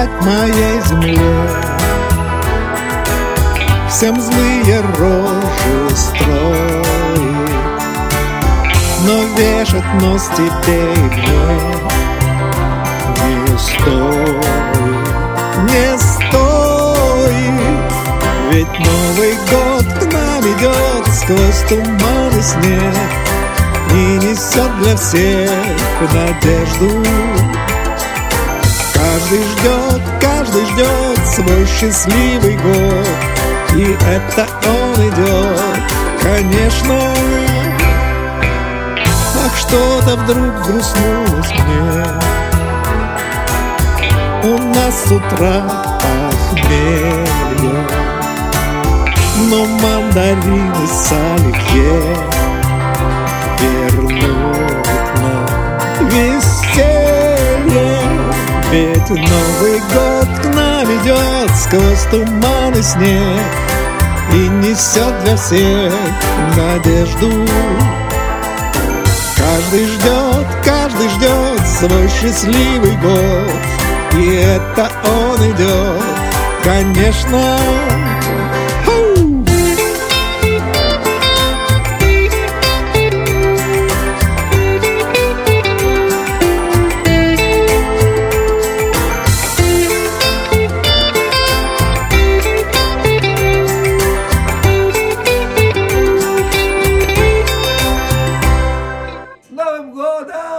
я к моей земле. Всем злые рожи строит Но вешать нос тебе и мне Не стоит, не стоит Ведь Новый год к нам идет Сквозь туман и снег И несет для всех надежду. Каждый ждет, каждый ждет свой счастливый год. И это он идет, конечно. Ах, что-то вдруг грустнулось мне. У нас с утра похмелье. Но мандарины с оливье Вернут нам веселье Ведь Новый год к нам идет Сквозь туман и снег И несет для всех надежду. Каждый ждет, каждый ждет свой счастливый год И это он идет, конечно 打不过他